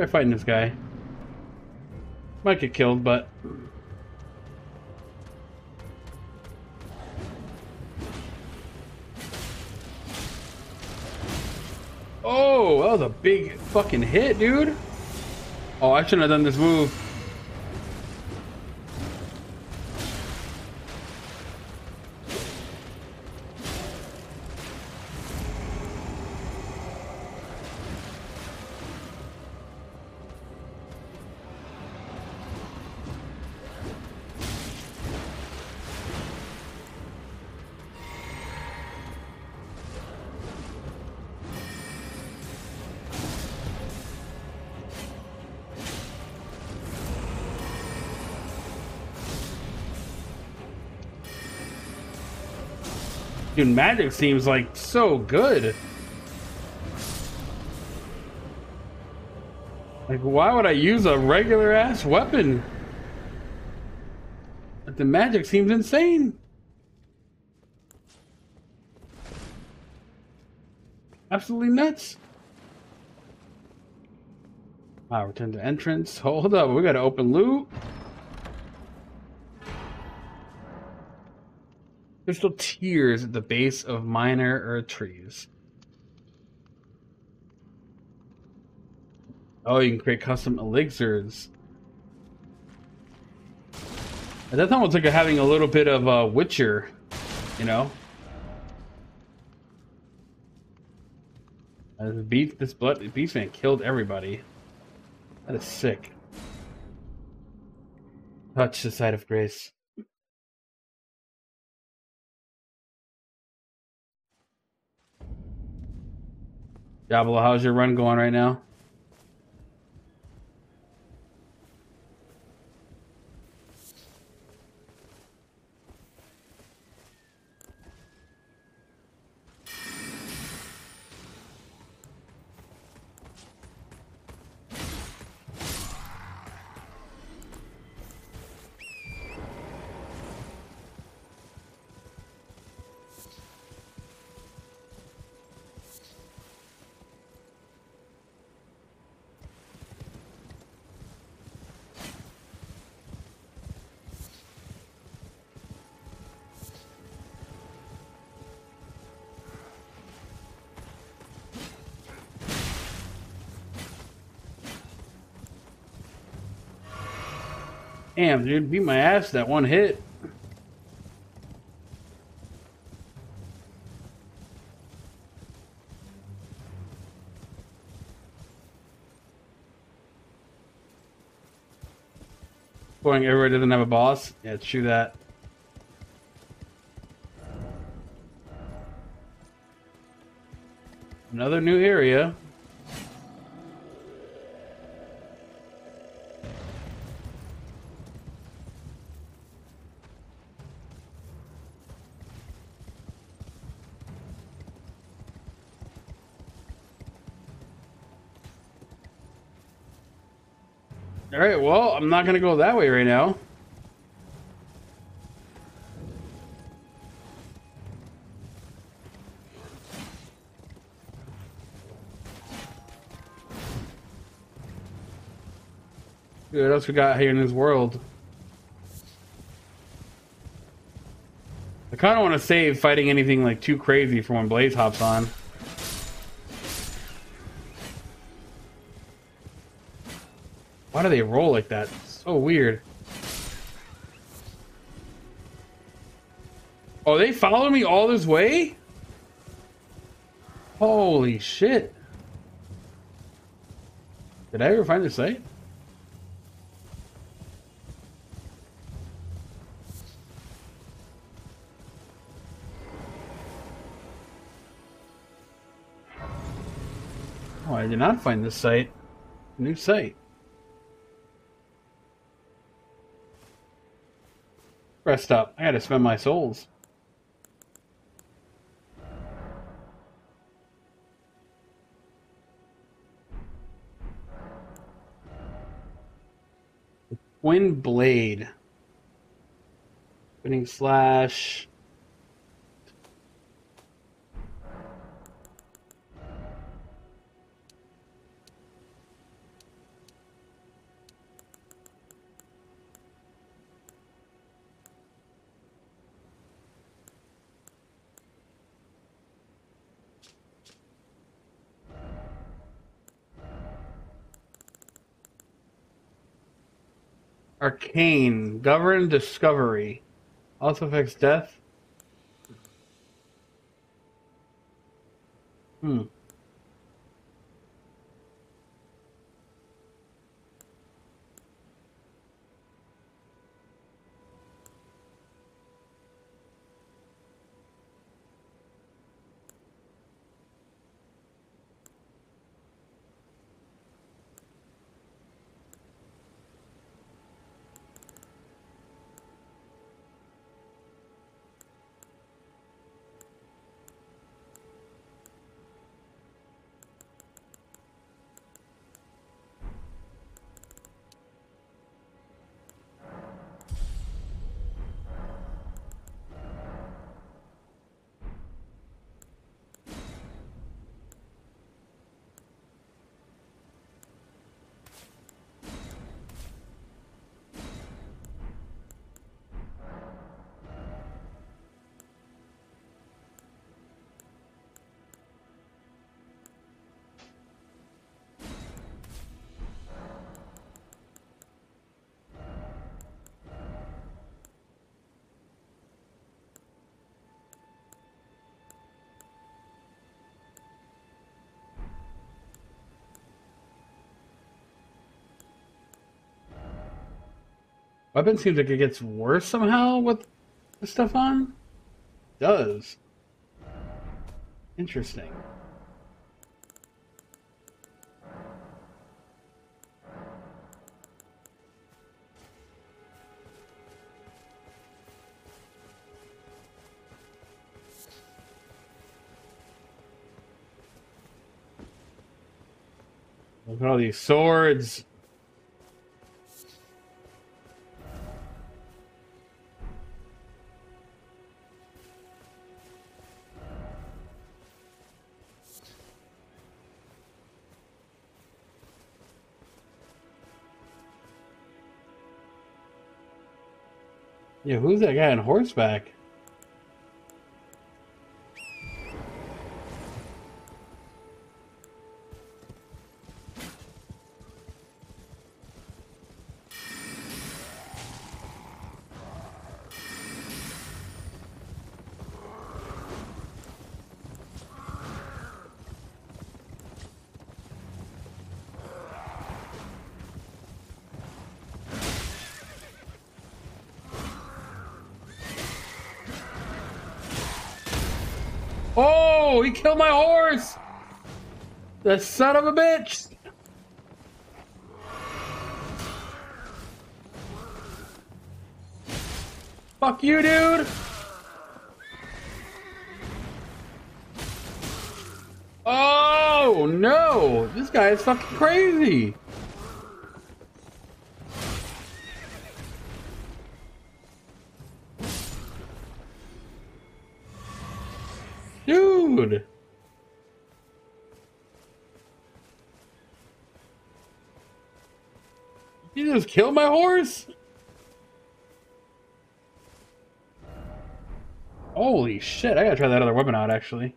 Try fighting this guy. Might get killed, but... Oh, that was a big fucking hit, dude. Oh, I shouldn't have done this move. Magic seems like so good. Like, why would I use a regular ass weapon? But the magic seems insane. Absolutely nuts. Wow, return to entrance. Hold up, we gotta open loot. Crystal tears at the base of minor Erdtrees. Oh, you can create custom elixirs. At that time, was like having a little bit of a Witcher, you know. Uh, this beast, this blood beast man killed everybody. That is sick. Touch the site of grace. Diablo, how's your run going right now? Damn, dude, beat my ass that one hit. Going everywhere doesn't have a boss? Yeah, true that. Another new area. Not gonna go that way right now. What else we got here in this world? I kind of want to save fighting anything like too crazy for when Blaze hops on. Why do they roll like that? So weird. Oh, they follow me all this way? Holy shit. Did I ever find the site? Oh, I did not find this site. New site. Rest up. I gotta spend my souls. Twin Blade. Spinning Slash. Arcane. Govern discovery. Also affects death. Hmm. Weapon seems like it gets worse somehow with the stuff on. does. Interesting. Look at all these swords. Yeah, who's that guy on horseback? The son of a bitch! Fuck you, dude! Oh, no! This guy is fucking crazy! Killed my horse? Holy shit, I gotta try that other weapon out, actually.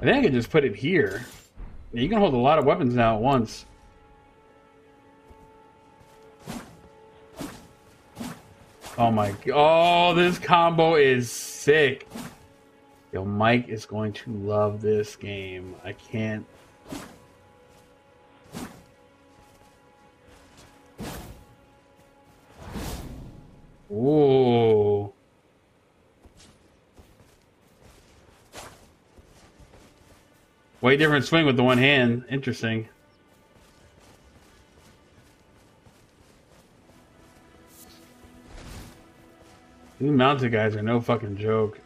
I think I can just put it here. You can hold a lot of weapons now at once. Oh my god, oh, this combo is sick. Yo, Mike is going to love this game. I can't. Way different swing with the one hand. Interesting. These mounted guys are no fucking joke.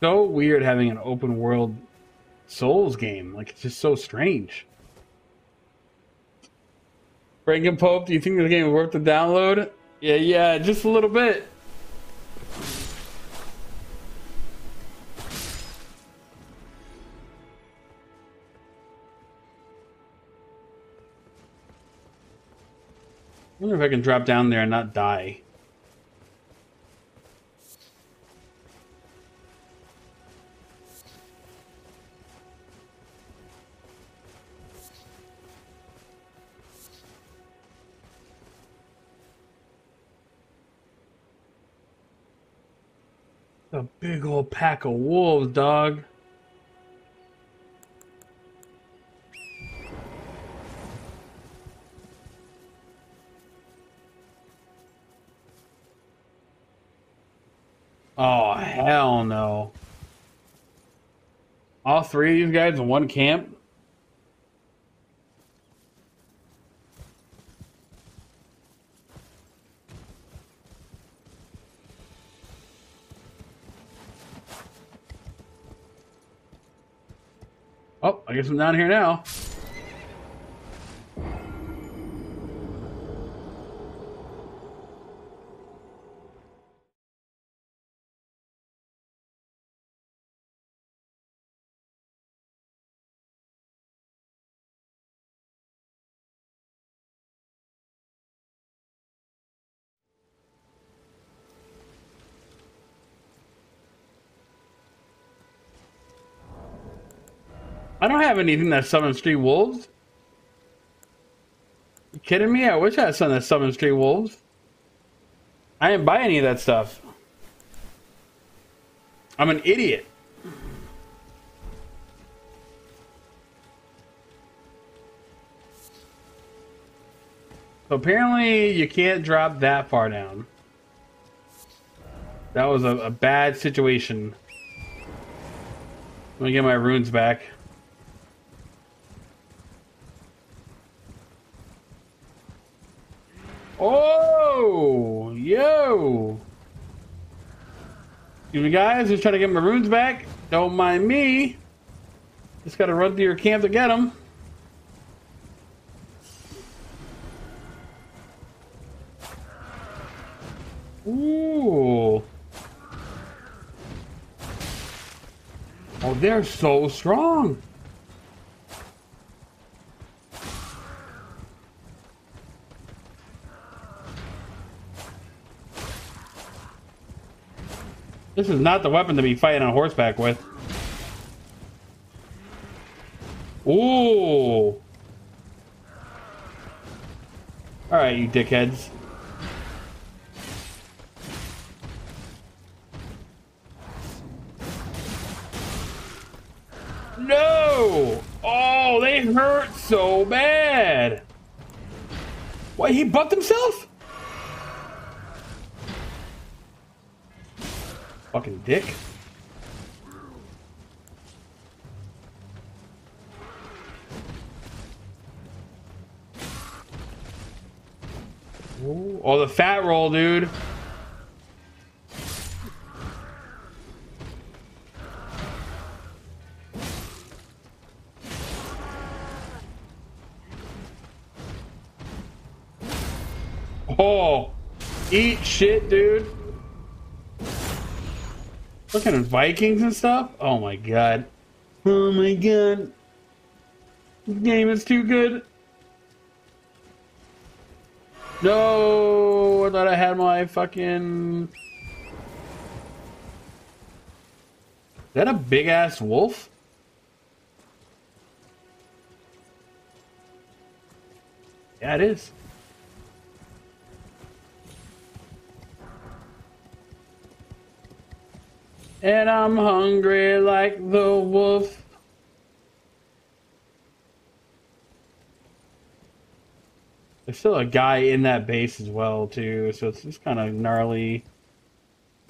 So weird having an open world Souls game. Like it's just so strange. Franken Pope, do you think the game is worth the download? Yeah, yeah, just a little bit. I wonder if I can drop down there and not die. Big old pack of wolves, dog. Oh, hell no. All three of these guys in one camp? Oh, I guess I'm down here now. I don't have anything that summons street wolves. You kidding me? I wish I had something that summons street wolves. I didn't buy any of that stuff. I'm an idiot. So apparently you can't drop that far down. That was a, a bad situation. Let me get my runes back. Oh, yo. Excuse me, guys. Just trying to get my runes back. Don't mind me. Just got to run through your camp to get them. Ooh. Oh, they're so strong. This is not the weapon to be fighting on horseback with. Ooh. Alright, you dickheads. No! Oh, they hurt so bad. Why, he bucked himself? Fucking dick. Ooh. Oh, the fat roll, dude. Oh, eat shit, dude. Looking at Vikings and stuff? Oh my god. Oh my god. This game is too good. No, I thought I had my fucking... Is that a big ass wolf? Yeah, it is. And I'm hungry like the wolf. There's still a guy in that base as well, too, so it's just kind of gnarly.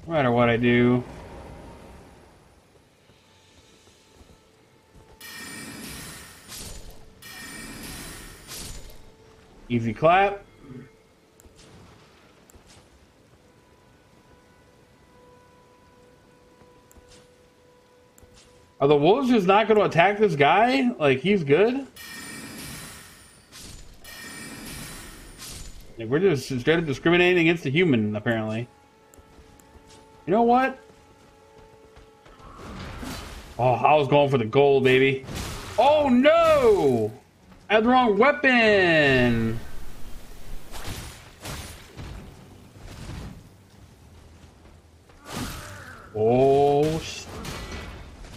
No matter what I do. Easy clap. Are the wolves just not going to attack this guy? Like, he's good? Like, we're just straight up discriminating against the human, apparently. You know what? Oh, I was going for the gold, baby. Oh, no! I had the wrong weapon! Oh,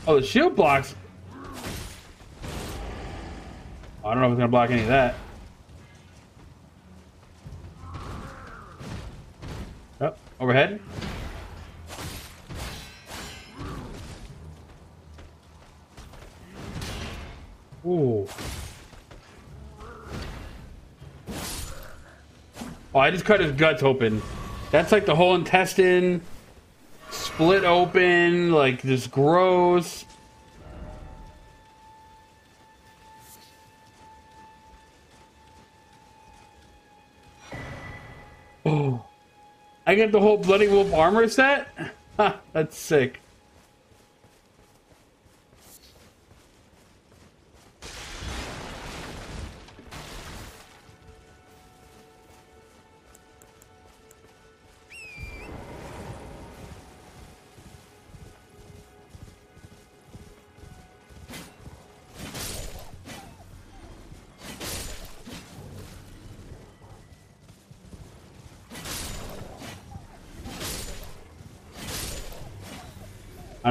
oh, the shield blocks. I don't know if it's gonna block any of that. Oh, overhead. Ooh. Oh, I just cut his guts open. That's like the whole intestine split open, like this gross. Oh, I get the whole Bloody Wolf armor set? That's sick.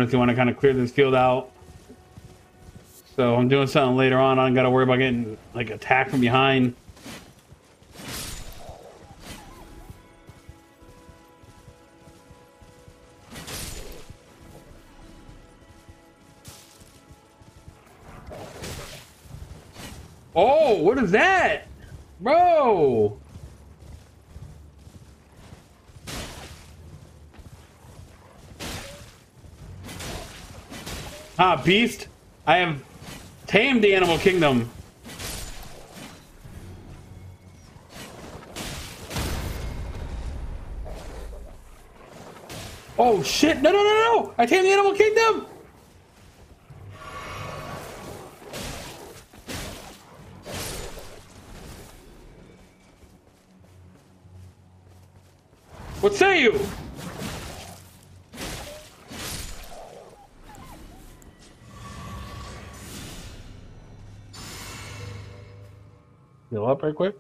Just want to kind of clear this field out. So I'm doing something later on. I don't got to worry about getting like attacked from behind. Beast. I have tamed the animal kingdom. Oh shit! No, no, no, no! I tamed the animal kingdom! What say you? Up right quick.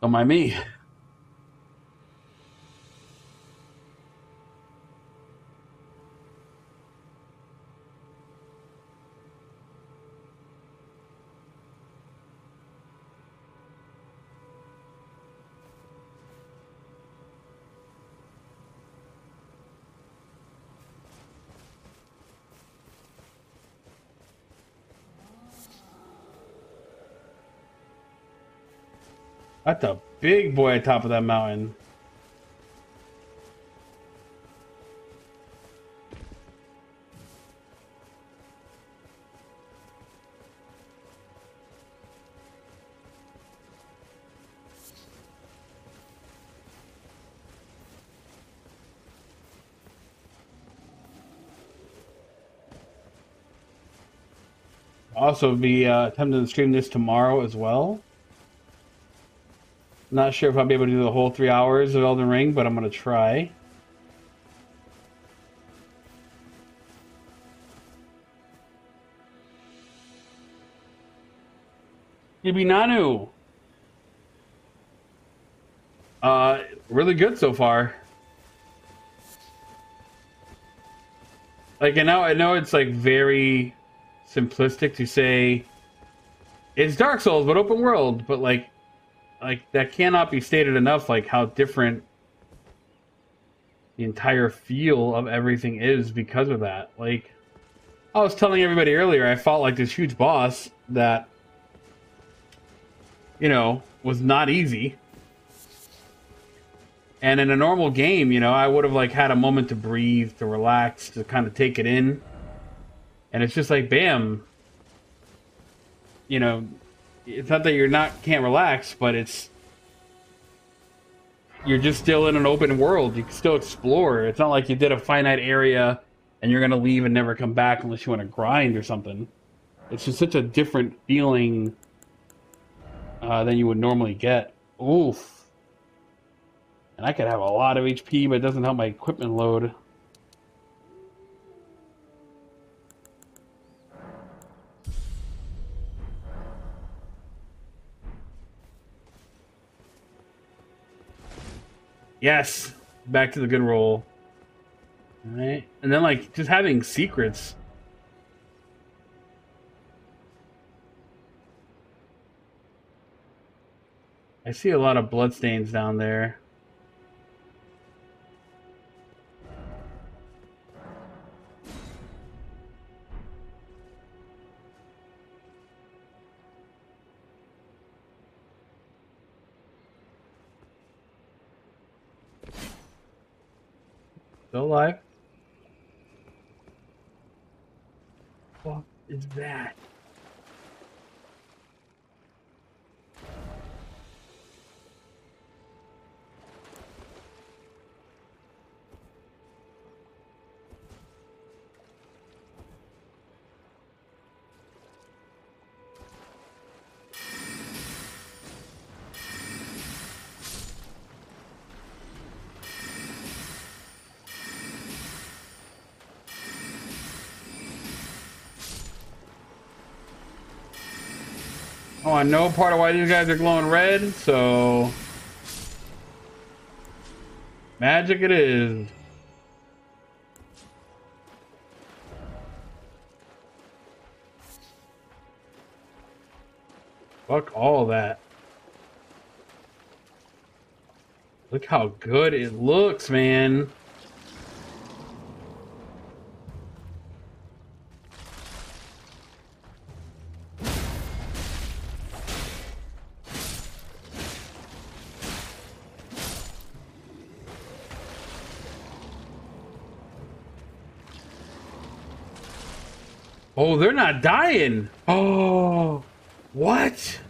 Don't mind me. That's a big boy at top of that mountain. also be uh, attempting to stream this tomorrow as well. Not sure if I'll be able to do the whole three hours of Elden Ring, but I'm going to try. Nanu. Uh, really good so far. Like, I know, I know it's like very simplistic to say it's Dark Souls, but open world, but like, like that cannot be stated enough like how different the entire feel of everything is because of that. Like i was telling everybody earlier i felt like this huge boss that you know was not easy. And in a normal game you know i would have like had a moment to breathe to relax to kind of take it in. And it's just like bam. You know it's not that you're not can't relax, but it's you're just still in an open world. You can still explore. It's not like you did a finite area and you're gonna leave and never come back unless you want to grind or something. It's just such a different feeling uh, than you would normally get. Oof. And I could have a lot of HP, but it doesn't help my equipment load. Yes, back to the good roll. All right, and then like just having secrets. I see a lot of bloodstains down there. I know part of why these guys are glowing red, so... Magic it is. Fuck all that. Look how good it looks, man. Not dying. Oh, what?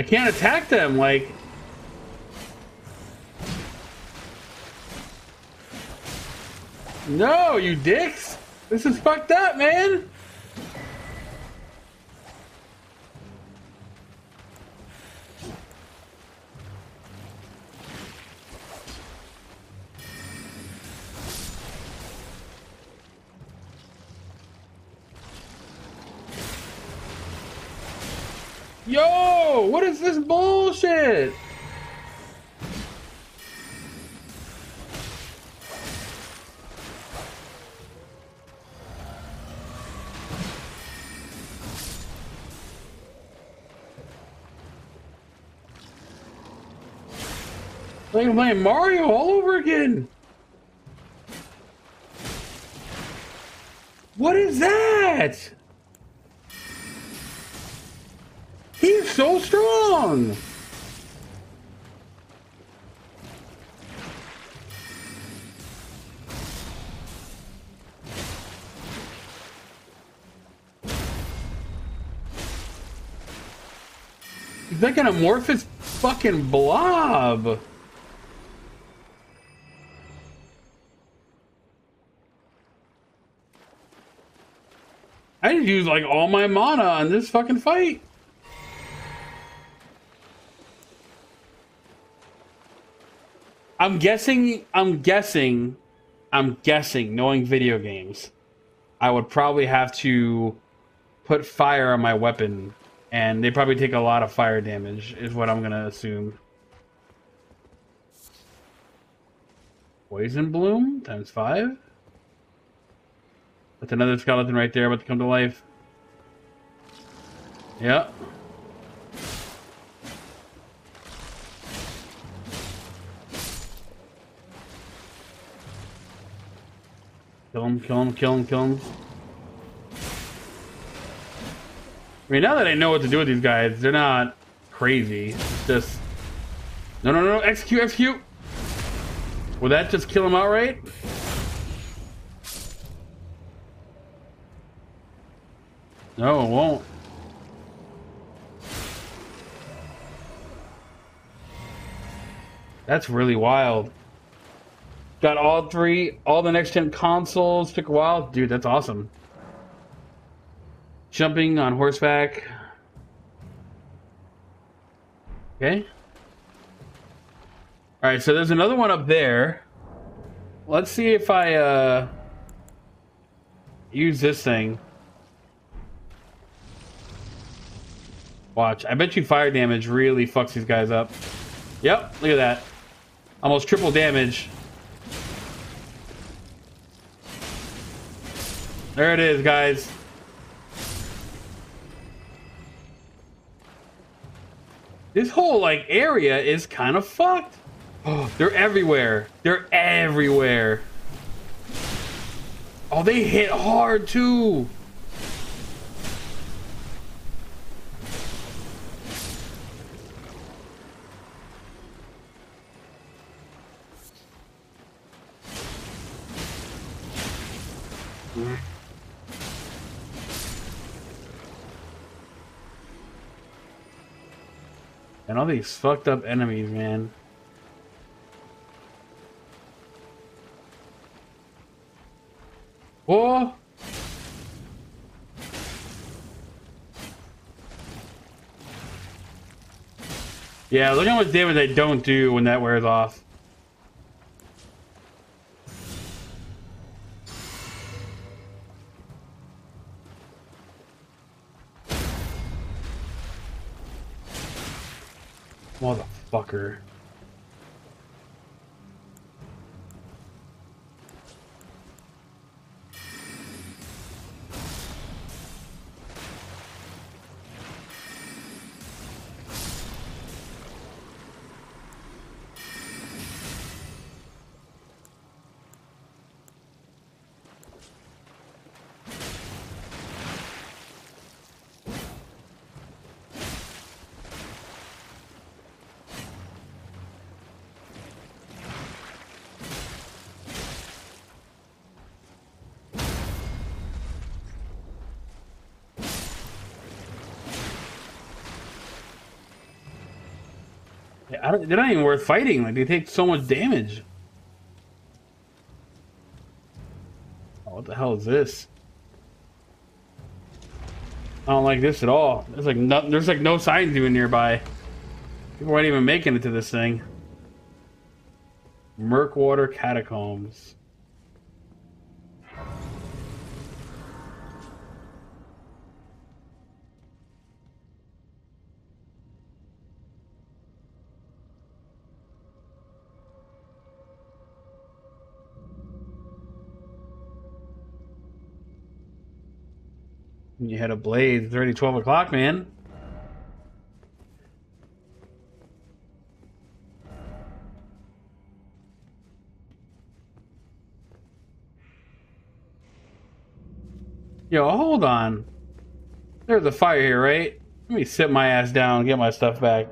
I can't attack them, like... No, you dicks! This is fucked up, man! Like I'm playing Mario all over again. What is that? He's so strong! He's like an amorphous fucking blob. Used like all my mana on this fucking fight. I'm guessing, I'm guessing, I'm guessing, knowing video games, I would probably have to put fire on my weapon, and they probably take a lot of fire damage, is what I'm gonna assume. Poison Bloom times five. That's another skeleton right there about to come to life. Yep. Kill him, kill him, kill him, kill him. I mean, now that I know what to do with these guys, they're not crazy. It's just... No, no, no, no, execute, execute! Will that just kill him outright? No, it won't. That's really wild. Got all three, all the next gen consoles. Took a while. Dude, that's awesome. Jumping on horseback. Okay. Alright, so there's another one up there. Let's see if I uh, use this thing. Watch. I bet you fire damage really fucks these guys up. Yep, look at that. Almost triple damage. There it is, guys. This whole, like, area is kind of fucked. Oh, they're everywhere. They're everywhere. Oh, they hit hard, too. And all these fucked up enemies, man. Oh! Yeah, look how much damage they don't do when that wears off. Motherfucker. Don't, they're not even worth fighting. Like they take so much damage. Oh, what the hell is this? I don't like this at all. There's like no, there's like no signs even nearby. People aren't even making it to this thing. Murkwater Catacombs. Had a blade. It's already 12 o'clock, man. Yo, hold on. There's a fire here, right? Let me sit my ass down get my stuff back.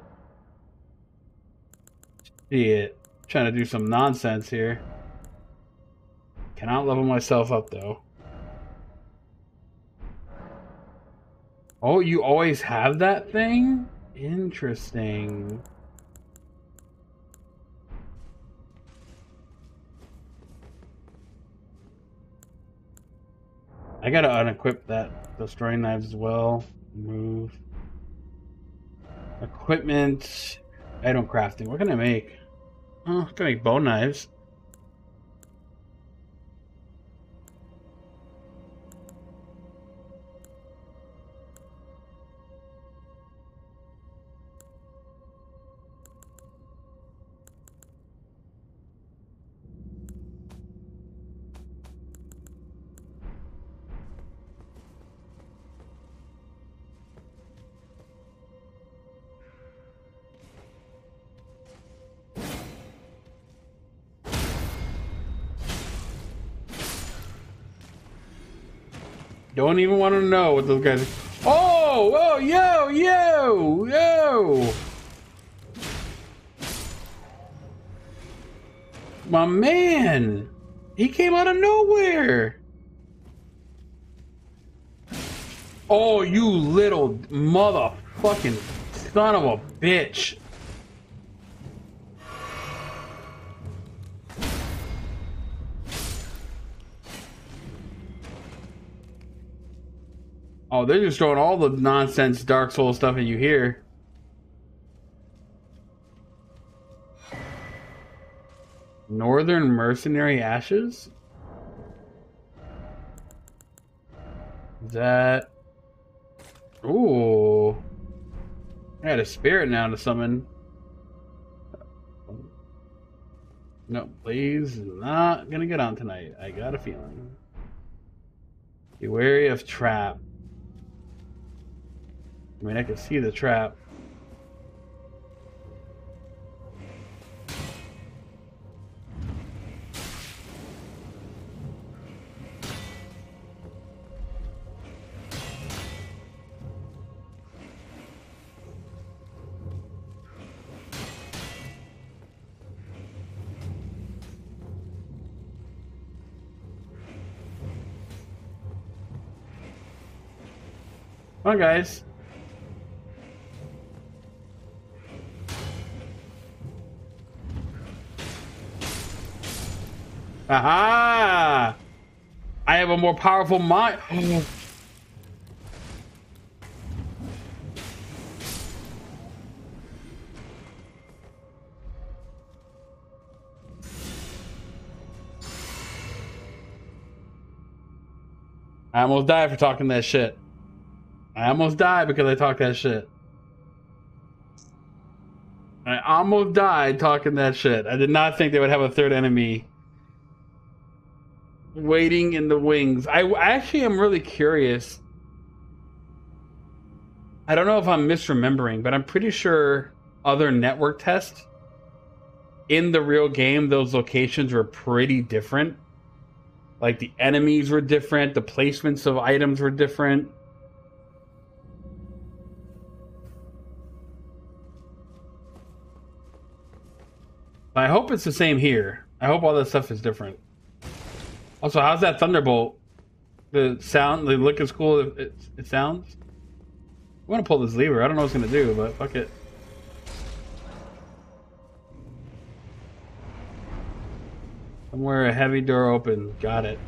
Shit. Trying to do some nonsense here. Cannot level myself up, though. Oh, you always have that thing? Interesting. I gotta unequip that those throwing knives as well. Move. Equipment. Item crafting. What can I make? Oh, I can make bone knives. Don't even want to know what those guys. Oh, whoa, yo, yo, yo! My man! He came out of nowhere! Oh, you little motherfucking son of a bitch. Oh, they're just throwing all the nonsense Dark Souls stuff at you here. Northern Mercenary Ashes? That... Ooh. I had a spirit now to summon. No, is not gonna get on tonight. I got a feeling. Be wary of trap. I mean, I can see the trap. On, guys. Aha! I have a more powerful mind. I almost died for talking that shit. I almost died because I talked that shit. I almost died talking that shit. I did not think they would have a third enemy waiting in the wings. I, I actually am really curious. I don't know if I'm misremembering, but I'm pretty sure other network tests in the real game, those locations were pretty different. Like the enemies were different, the placements of items were different. I hope it's the same here. I hope all that stuff is different. Also, how's that Thunderbolt? The sound, the look is cool. It, it, sounds. I want to pull this lever. I don't know what it's gonna do, but fuck it. Somewhere a heavy door open. Got it.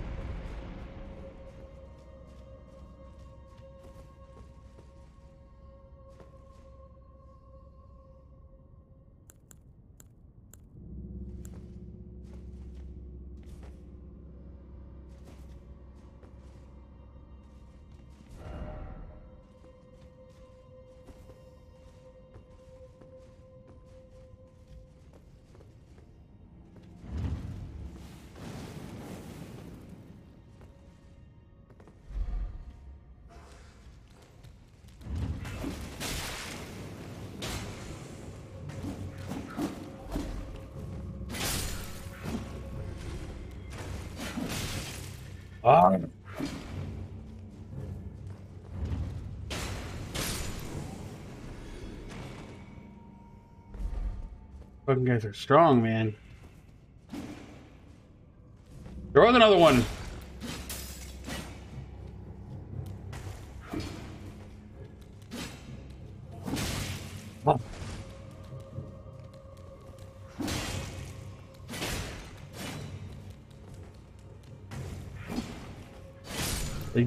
Ah. Fucking guys are strong, man. Throw another one.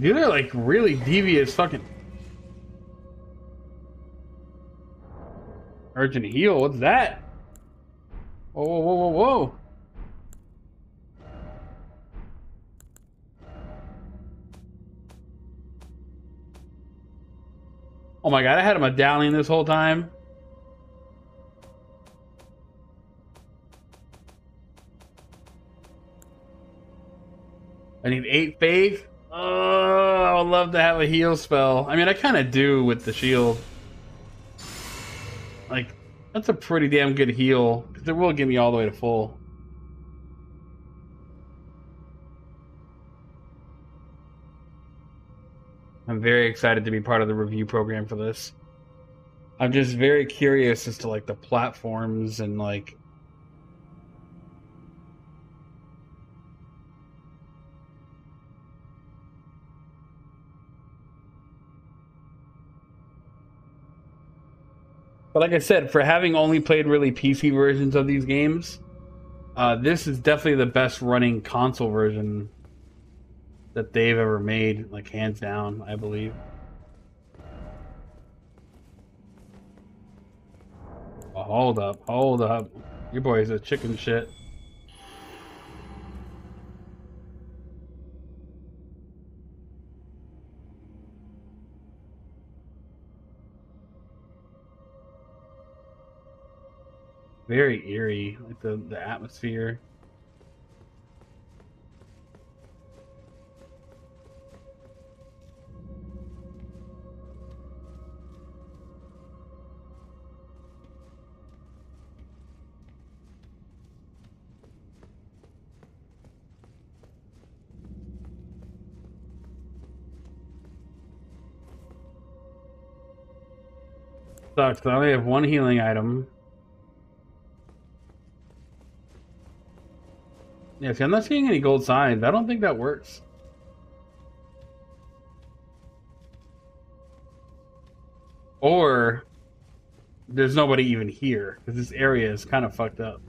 Like, these are like really devious fucking. Urgent heal, what's that? Whoa, whoa, whoa, whoa, whoa. Oh my god, I had a medallion this whole time. I need eight faith. Would love to have a heal spell. I mean, I kind of do with the shield. Like, that's a pretty damn good heal. Because it will get me all the way to full. I'm very excited to be part of the review program for this. I'm just very curious as to like the platforms and like But like I said, for having only played really PC versions of these games, uh, this is definitely the best running console version that they've ever made, like hands down, I believe. Oh, hold up, hold up. Your boy's a chicken shit. Very eerie, like the, the atmosphere. Sucks. I only have one healing item. Yeah, see, I'm not seeing any gold signs. I don't think that works. Or there's nobody even here because this area is kind of fucked up.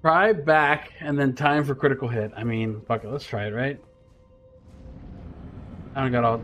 Try back and then time for critical hit. I mean, fuck it, let's try it, right? I don't got all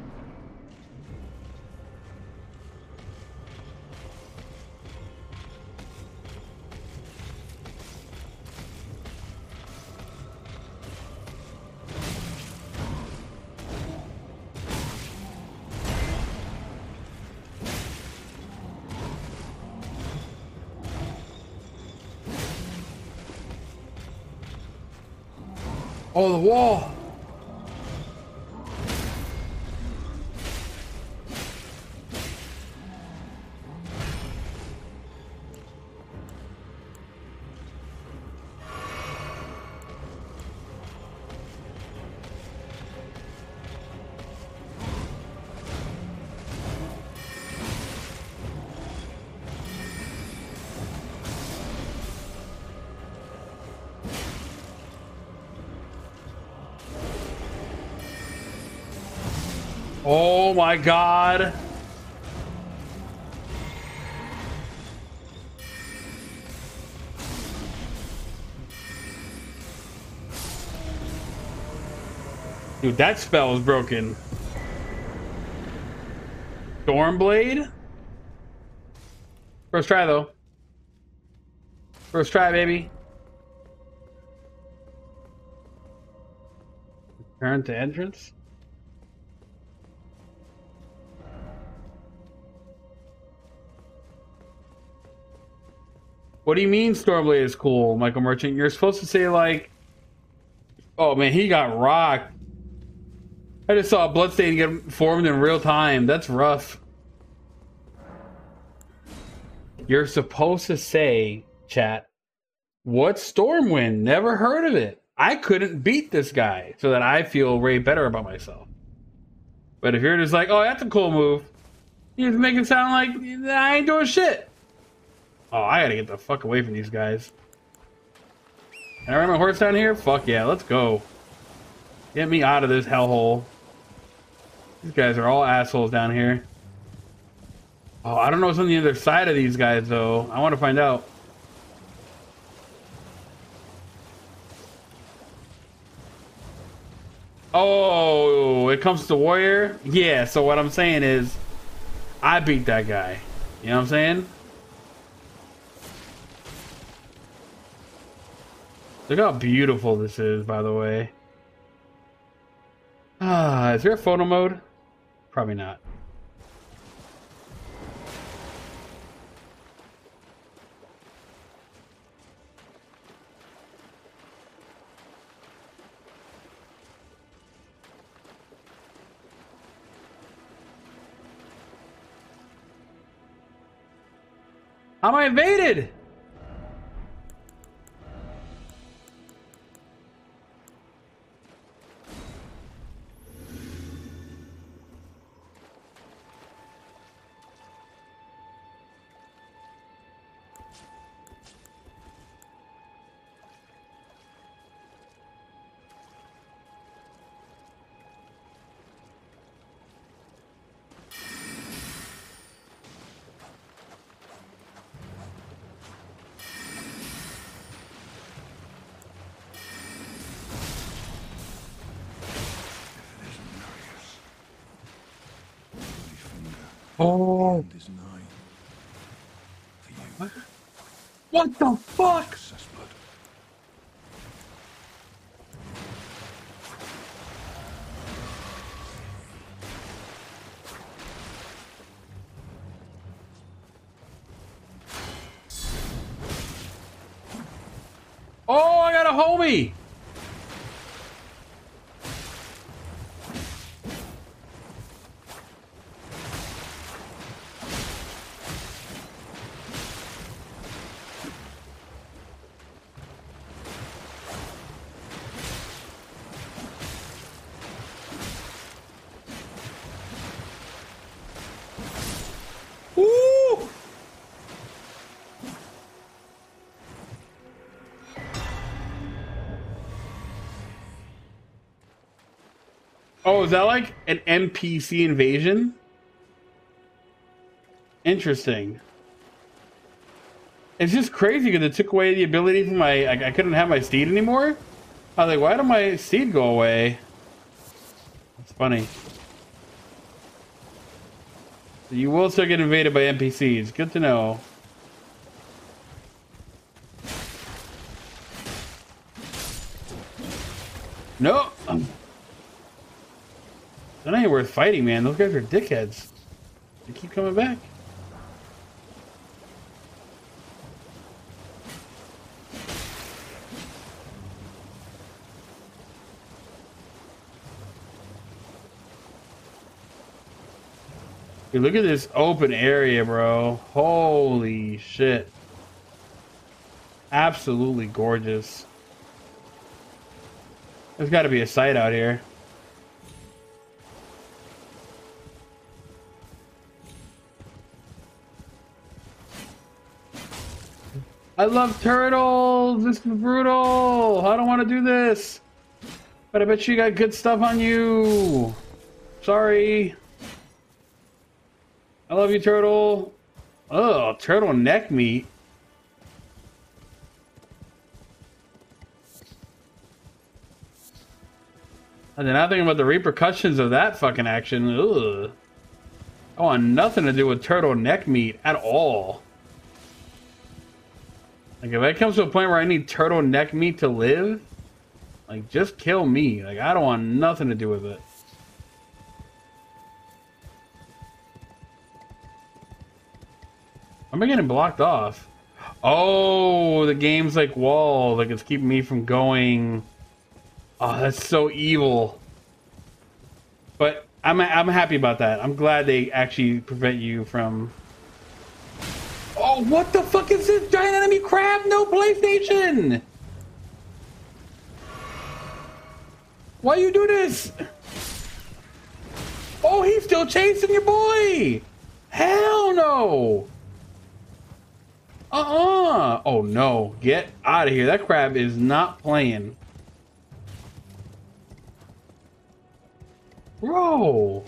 Oh my god. Dude, that spell is broken. Stormblade? First try, though. First try, baby. Turn to entrance? What do you mean Stormblade is cool, Michael Merchant? You're supposed to say like, oh man, he got rocked. I just saw a bloodstain get formed in real time. That's rough. You're supposed to say, chat, what Stormwind? Never heard of it. I couldn't beat this guy so that I feel way better about myself. But if you're just like, oh, that's a cool move, you just make it sound like I ain't doing shit. Oh, I gotta get the fuck away from these guys. Can I ride my horse down here? Fuck yeah, let's go. Get me out of this hellhole. These guys are all assholes down here. Oh, I don't know what's on the other side of these guys, though. I want to find out. Oh, it comes to Warrior? Yeah, so what I'm saying is, I beat that guy. You know what I'm saying? Look how beautiful this is, by the way. Ah, is there a photo mode? Probably not. How am I invaded? Is nigh. For you, What the fuck? Oh, is that like an NPC invasion? Interesting. It's just crazy because it took away the ability from my. I, I couldn't have my steed anymore. I was like, why did my steed go away? It's funny. You will still get invaded by NPCs. Good to know. No. That ain't worth fighting, man. Those guys are dickheads. They keep coming back. Dude, look at this open area, bro. Holy shit. Absolutely gorgeous. There's got to be a site out here. I love turtles. This is brutal. I don't want to do this. But I bet you got good stuff on you. Sorry. I love you, turtle. Oh, turtle neck meat. And then I think about the repercussions of that fucking action. Ugh. I want nothing to do with turtle neck meat at all. Like if it comes to a point where I need turtle neck meat to live, like just kill me. Like I don't want nothing to do with it. Am I getting blocked off? Oh, the game's like wall, like it's keeping me from going. Oh, that's so evil. But I'm I'm happy about that. I'm glad they actually prevent you from. What the fuck is this giant enemy crab? No PlayStation. Why you do this? Oh, he's still chasing your boy. Hell no. Uh-uh. Oh, no. Get out of here. That crab is not playing. Bro.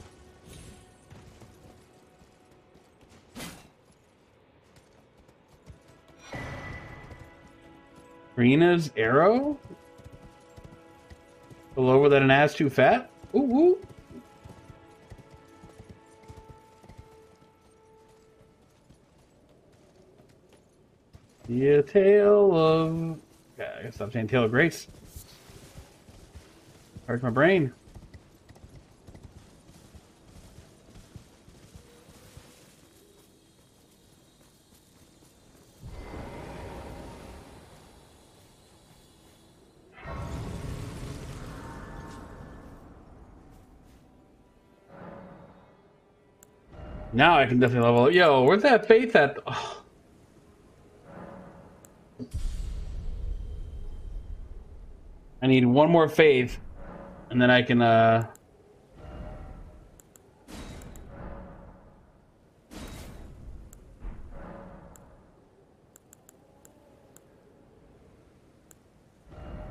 Rina's arrow? The lower that an ass too fat? Ooh, ooh. The tale of. Yeah, I guess I'm saying tale of grace. Hurts my brain. Now I can definitely level up. Yo, where's that faith at? Oh. I need one more faith, and then I can, uh...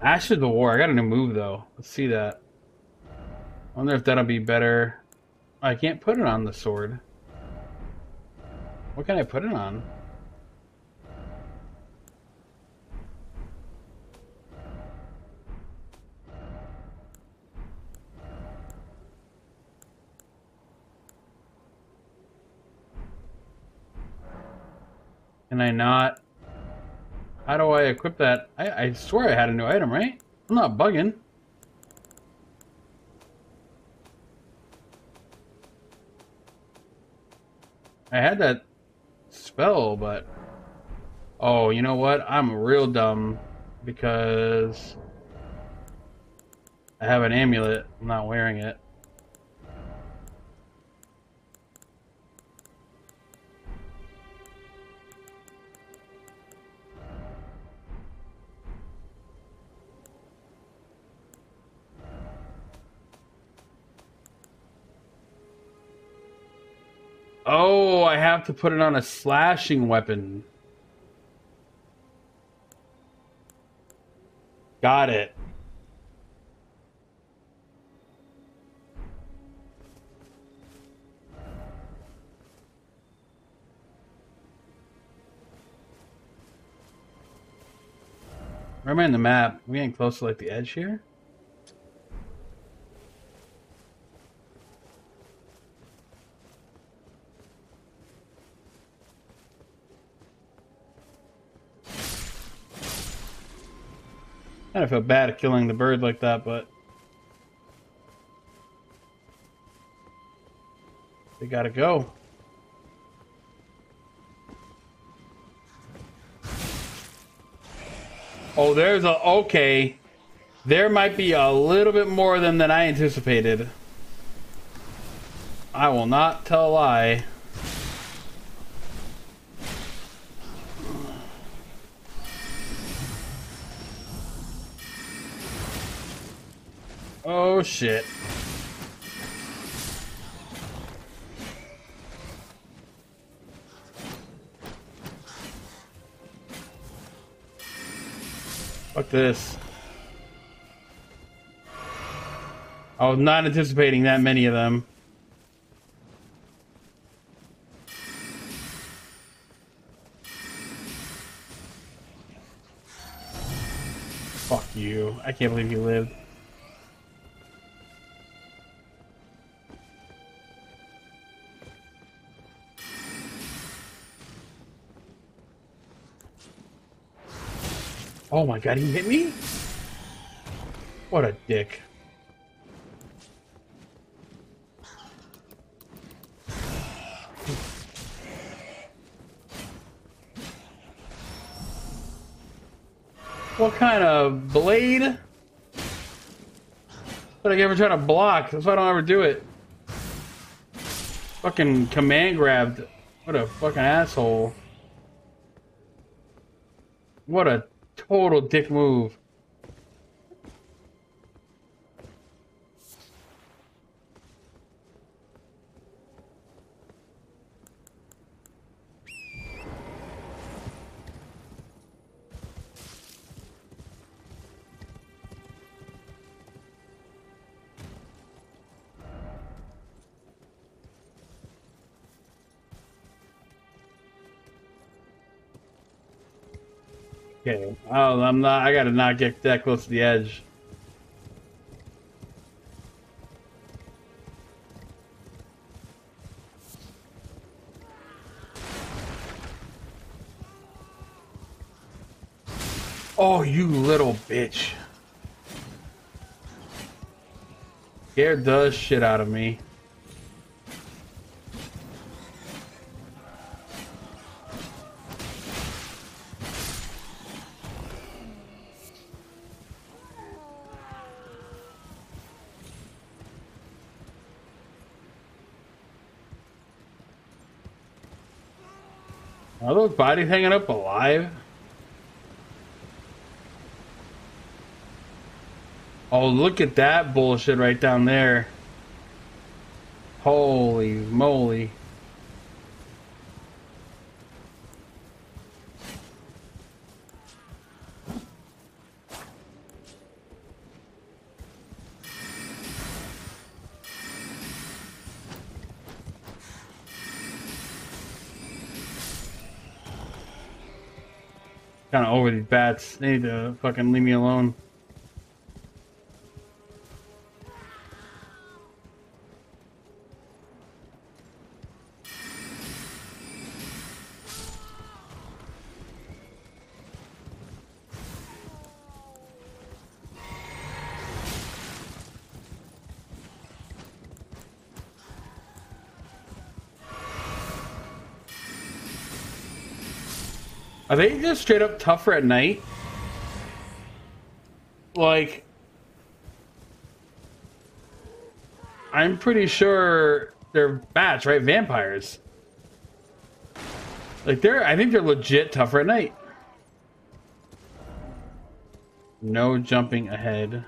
Ashes of War. I got a new move, though. Let's see that. I wonder if that'll be better. I can't put it on the sword. What can I put it on? Can I not? How do I equip that? I, I swear I had a new item, right? I'm not bugging. I had that spell, but... Oh, you know what? I'm real dumb because I have an amulet. I'm not wearing it. Have to put it on a slashing weapon. Got it. Where am I in the map? we getting close to like the edge here? Kind of feel bad at killing the bird like that, but they gotta go. Oh, there's a okay. There might be a little bit more of them than I anticipated. I will not tell a lie. Oh shit. Fuck this. I was not anticipating that many of them. Fuck you. I can't believe you lived. Oh my god, he hit me? What a dick. What kind of blade? But I ever try to block. That's why I don't ever do it. Fucking command grabbed. What a fucking asshole. What a total dick move. Oh, I'm not. I gotta not get that close to the edge. Oh, you little bitch. Scared the shit out of me. Hanging up alive? Oh, look at that bullshit right down there. Holy moly. Kind of over these bats. They need to fucking leave me alone. They just straight up tougher at night? Like, I'm pretty sure they're bats, right? Vampires. Like they're, I think they're legit tougher at night. No jumping ahead.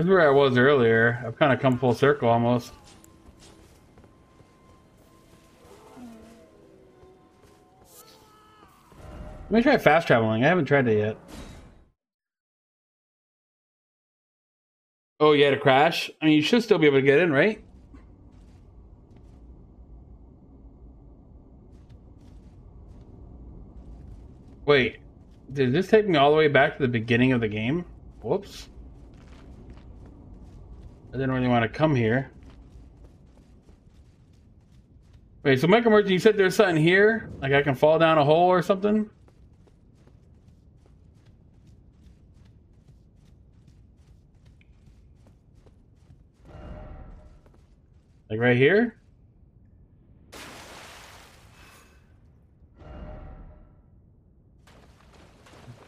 This is where I was earlier. I've kind of come full circle almost. Let me try fast traveling. I haven't tried it yet. Oh, you had a crash? I mean, you should still be able to get in, right? Wait, did this take me all the way back to the beginning of the game? Whoops. I didn't really want to come here. Wait, so Michael Merchant, you said there's something here? Like I can fall down a hole or something? Like right here?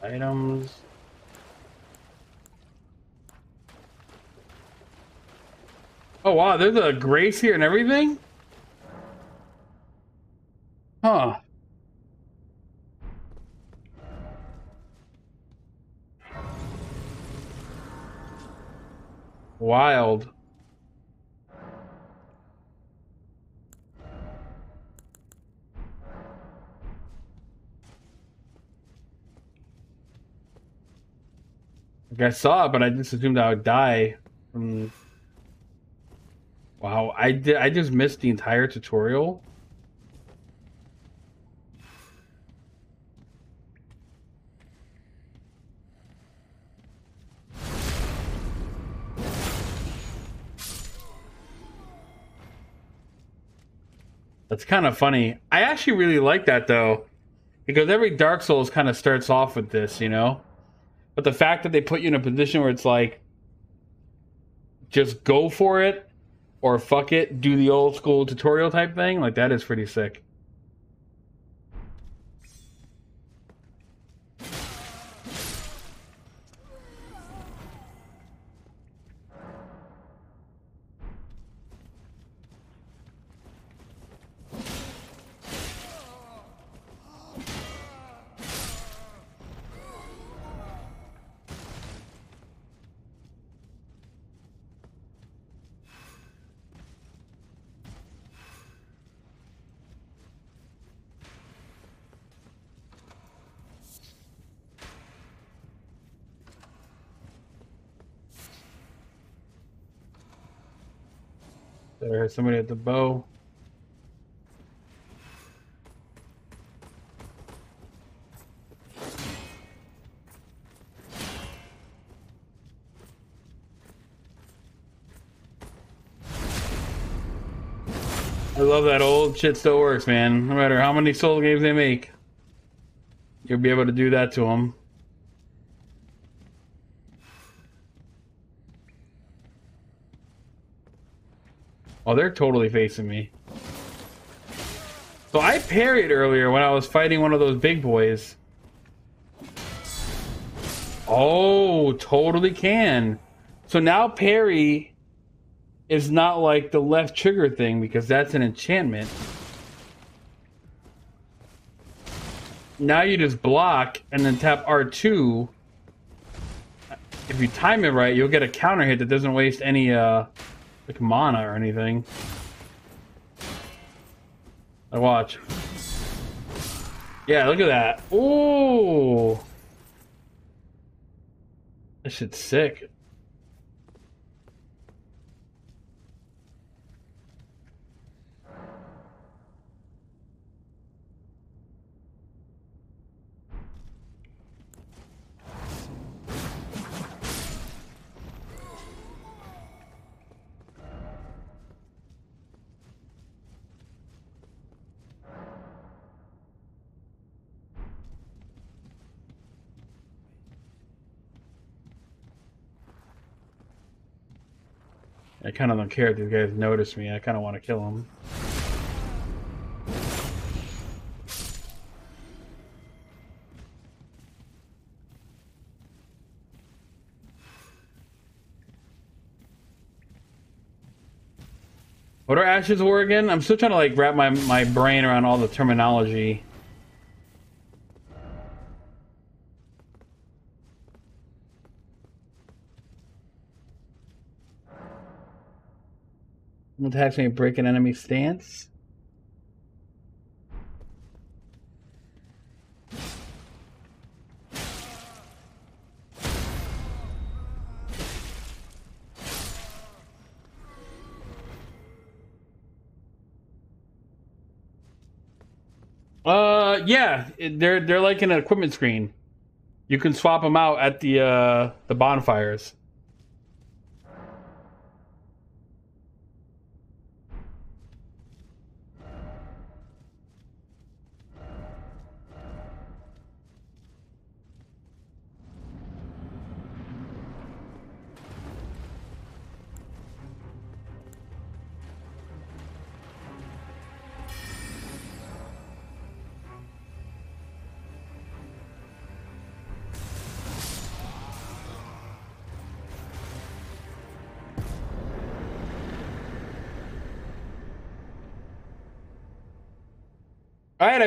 Items. Oh wow, there's a grace here and everything? Huh. Wild. Like I saw it, but I just assumed I would die from. Wow, I did. I just missed the entire tutorial. That's kind of funny. I actually really like that though, because every Dark Souls kind of starts off with this, you know. But the fact that they put you in a position where it's like, just go for it, or fuck it, do the old school tutorial type thing, like that is pretty sick. Somebody at the bow. I love that old shit still works, man. No matter how many soul games they make, you'll be able to do that to them. Oh, they're totally facing me. So I parried earlier when I was fighting one of those big boys. Oh, totally can. So now parry is not like the left trigger thing because that's an enchantment. Now you just block and then tap R2. If you time it right, you'll get a counter hit that doesn't waste any uh like mana or anything. I watch. Yeah, look at that. Ooh. That shit's sick. Kind of don't care if these guys notice me. I kind of want to kill them. What are Ashes War again? I'm still trying to like wrap my, my brain around all the terminology. Attacks me break an enemy stance. Uh, yeah, they're they're like an equipment screen. You can swap them out at the uh the bonfires.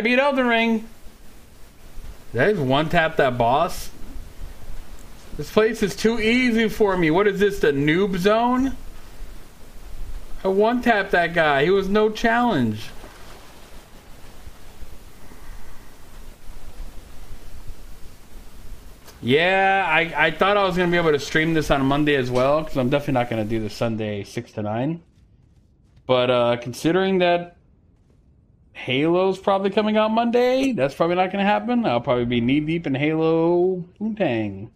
Beat Elden Ring. Did I just one tap that boss? This place is too easy for me. What is this, the noob zone? I one tapped that guy. He was no challenge. Yeah, I, I thought I was going to be able to stream this on Monday as well, because I'm definitely not going to do the Sunday 6 to 9. But uh, considering that Halo's probably coming out Monday. That's probably not going to happen. I'll probably be knee deep in Halo Poontang.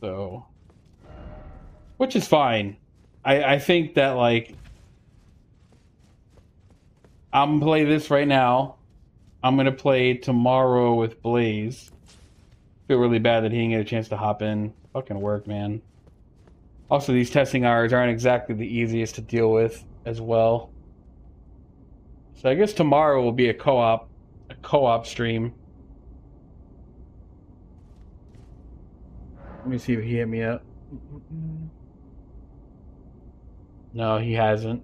So, which is fine. I I think that like I'm gonna play this right now. I'm gonna play tomorrow with Blaze. Feel really bad that he didn't get a chance to hop in. Fucking work, man. Also, these testing hours aren't exactly the easiest to deal with as well. So I guess tomorrow will be a co-op, a co-op stream. Let me see if he hit me up. No, he hasn't.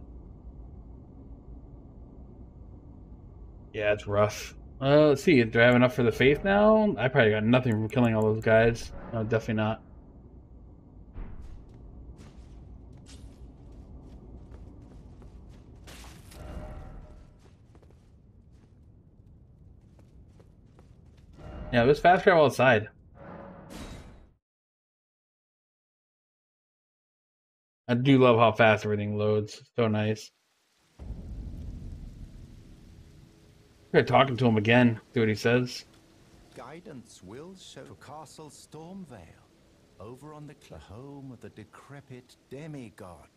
Yeah, it's rough. Uh, let's see. Do I have enough for the faith now? I probably got nothing from killing all those guys. No, definitely not. Yeah, it was fast travel outside. I do love how fast everything loads. So nice. Try talking to him again. See what he says. Guidance will show Castle Stormveil, over on the cl- home of the decrepit demigod,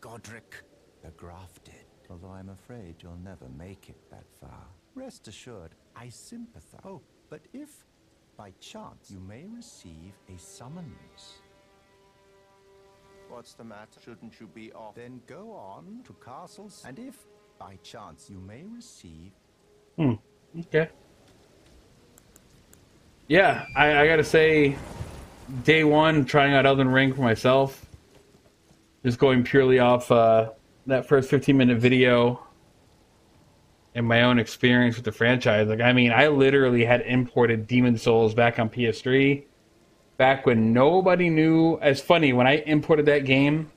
Godrick the Grafted. Although I'm afraid you'll never make it that far. Rest assured, I sympathize. Oh, but if, by chance, you may receive a summons, What's the matter? Shouldn't you be off? then go on to castles, and if, by chance, you may receive Hmm. Okay. Yeah, I, I gotta say, day one trying out Elden Ring for myself, just going purely off uh, that first 15 minute video and my own experience with the franchise. Like, I mean, I literally had imported Demon Souls back on PS3 back when nobody knew. It's funny when I imported that game,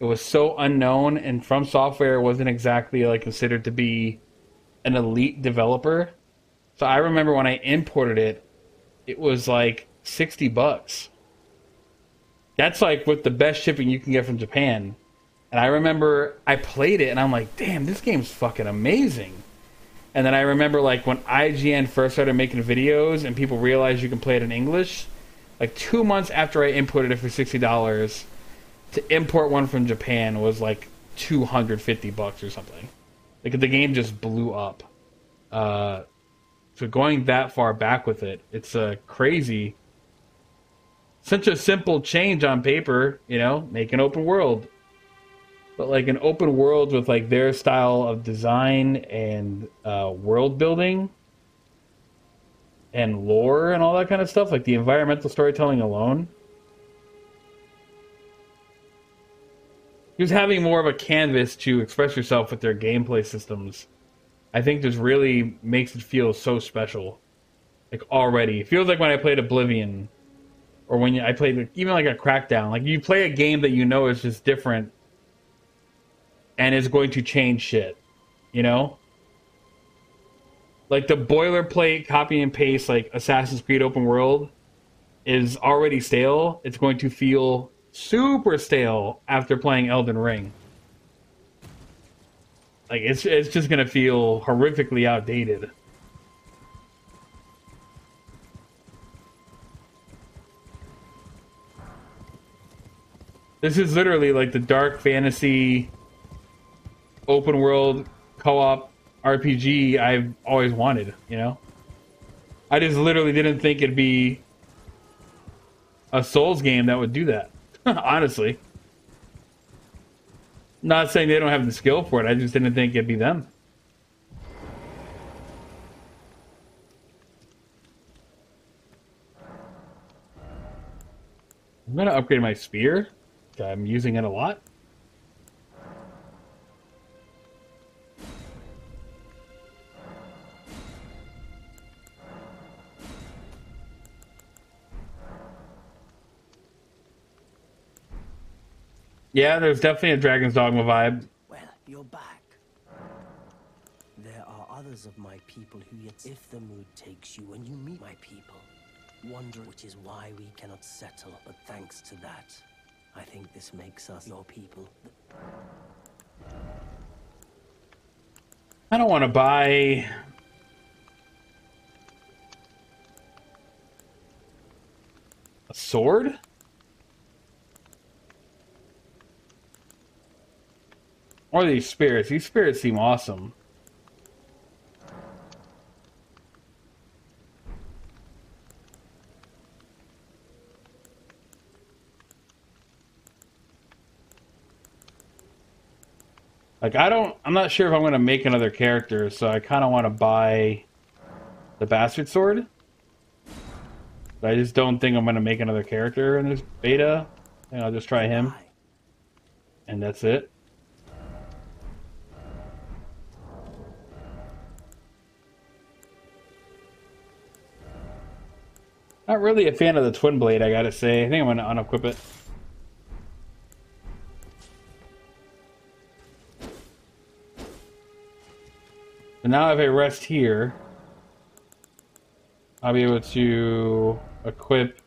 it was so unknown, and From Software wasn't exactly like considered to be an elite developer. So I remember when I imported it, it was like sixty bucks. That's like with the best shipping you can get from Japan. And I remember I played it and I'm like, damn, this game's fucking amazing. And then I remember like when IGN first started making videos and people realized you can play it in English, like two months after I imported it for sixty dollars, to import one from Japan was like two hundred fifty bucks or something. Like the game just blew up. Uh, so going that far back with it, it's uh, crazy such a simple change on paper, you know, make an open world. But like an open world with like their style of design and uh, world building and lore and all that kind of stuff, like the environmental storytelling alone. Just having more of a canvas to express yourself with their gameplay systems, I think just really makes it feel so special. Like already, it feels like when I played Oblivion, or when I played even like a Crackdown. Like you play a game that you know is just different, and is going to change shit. You know, like the boilerplate copy and paste like Assassin's Creed open world is already stale. It's going to feel super stale after playing Elden Ring. Like it's it's just gonna feel horrifically outdated. This is literally like the dark fantasy open world co-op RPG I've always wanted, you know? I just literally didn't think it'd be a Souls game that would do that. Honestly. Not saying they don't have the skill for it, I just didn't think it'd be them. I'm gonna upgrade my spear. I'm using it a lot. Yeah, there's definitely a Dragon's Dogma vibe. Well, you're back. There are others of my people who yet, if the mood takes you when you meet my people, wonder which is why we cannot settle. But thanks to that, I think this makes us your people. I don't want to buy. A sword? Or these spirits. These spirits seem awesome. Like I don't I'm not sure if I'm going to make another character, so I kind of want to buy the bastard sword. But I just don't think I'm going to make another character in this beta. And I'll just try him. And that's it. Not really a fan of the twin blade, I gotta say. I think I'm gonna unequip it. So now if I rest here, I'll be able to equip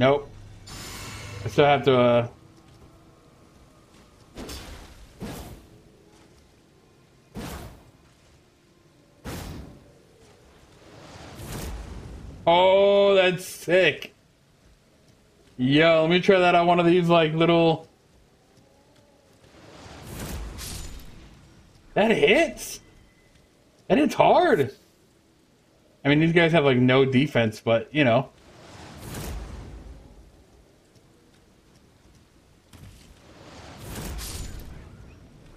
Nope. I still have to, uh... Oh, that's sick. Yo, let me try that on one of these, like, little... That hits! That hits hard! I mean, these guys have, like, no defense, but, you know...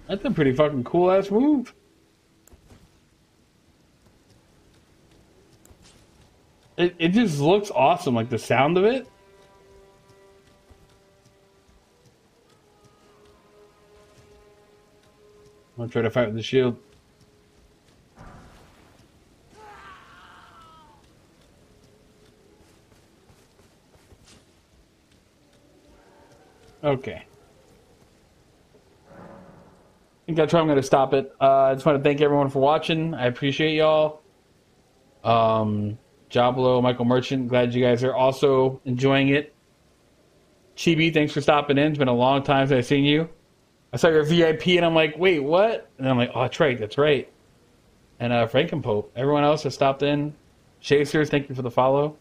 That's a pretty fucking cool ass move. It it just looks awesome, like the sound of it. I'm gonna try to fight with the shield. Okay. Think that's where I'm going to stop it. Uh, I just want to thank everyone for watching. I appreciate y'all. Um, Jablo, Michael Merchant, glad you guys are also enjoying it. Chibi, thanks for stopping in. It's been a long time since I've seen you. I saw your VIP, and I'm like, wait, what? And I'm like, oh, that's right, that's right. And uh, Frankenpope. Everyone else has stopped in. Chasers, thank you for the follow.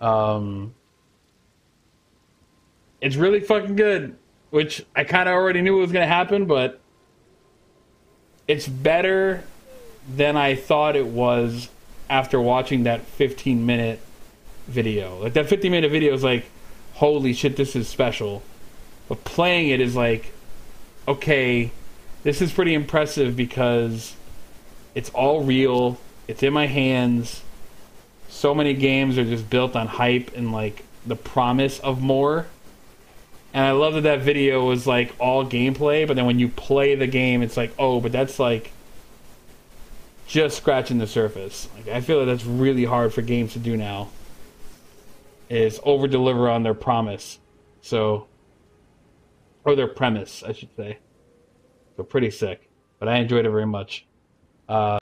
Um, it's really fucking good, which I kind of already knew was gonna happen, but it's better than I thought it was after watching that 15 minute video. Like that 15 minute video is like, holy shit, this is special. But playing it is like, okay, this is pretty impressive because it's all real. It's in my hands. So many games are just built on hype and like the promise of more. And I love that that video was like all gameplay, but then when you play the game, it's like, oh, but that's like just scratching the surface. Like I feel like that's really hard for games to do now. Is over deliver on their promise. So or their premise, I should say. So pretty sick. But I enjoyed it very much. Uh